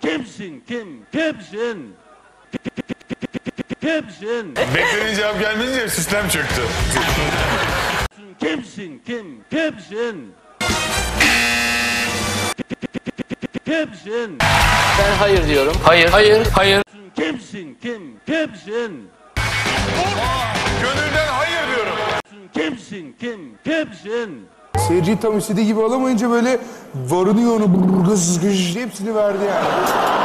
Kimsin kim? Kimsin? Kimsin? Beklediğin cevap gelmeyince sistem çöktü. Kimsin kim? Kimsin? Kimsin? Ben hayır diyorum. Hayır, hayır, hayır. Kimsin kim? Kimsin? Gönülden hayır diyorum. Kimsin kim? Kimsin? Seyirciyi tam istediği gibi alamayınca böyle varını yoğunu brrr, hepsini verdi yani.